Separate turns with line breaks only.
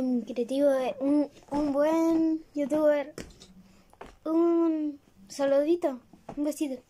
buen creativo, eh, un, un buen youtuber. Un saludito, un besito.